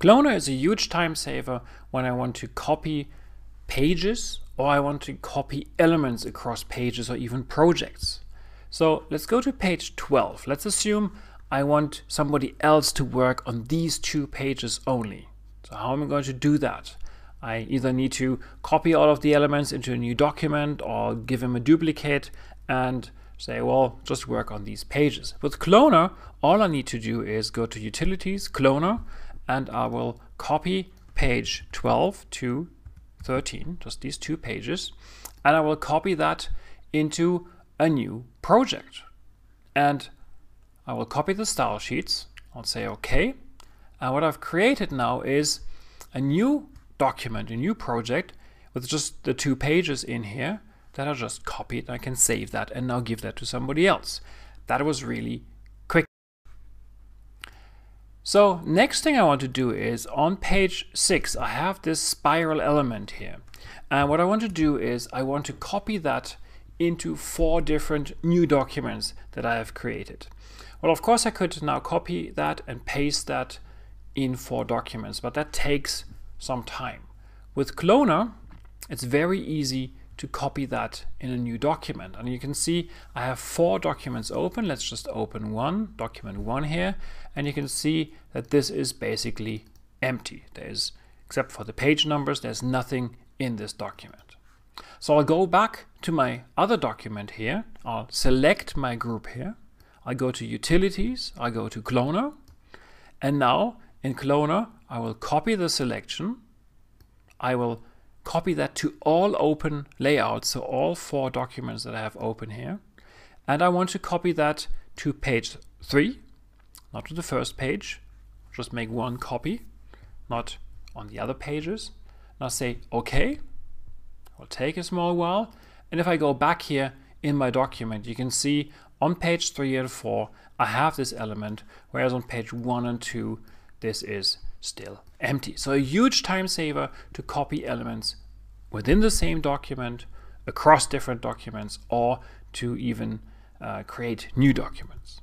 Cloner is a huge time saver when I want to copy pages or I want to copy elements across pages or even projects. So let's go to page 12. Let's assume I want somebody else to work on these two pages only. So how am I going to do that? I either need to copy all of the elements into a new document or give him a duplicate and say, well, just work on these pages. With Cloner, all I need to do is go to Utilities, Cloner, and I will copy page 12 to 13, just these two pages, and I will copy that into a new project. And I will copy the style sheets. I'll say OK. And what I've created now is a new document, a new project with just the two pages in here that I just copied. I can save that and now give that to somebody else. That was really. So next thing I want to do is on page six, I have this spiral element here. And what I want to do is I want to copy that into four different new documents that I have created. Well, of course I could now copy that and paste that in four documents, but that takes some time. With Cloner, it's very easy to copy that in a new document. And you can see I have four documents open. Let's just open one, document one here. And you can see that this is basically empty. There's, except for the page numbers, there's nothing in this document. So I'll go back to my other document here. I'll select my group here. I go to Utilities, I go to Cloner, and now in Cloner, I will copy the selection. I will copy that to all open layouts, so all four documents that I have open here. And I want to copy that to page 3, not to the first page. Just make one copy, not on the other pages. Now say OK. Will take a small while. And if I go back here in my document, you can see on page 3 and 4, I have this element, whereas on page 1 and 2, this is still empty. So a huge time saver to copy elements within the same document, across different documents, or to even uh, create new documents.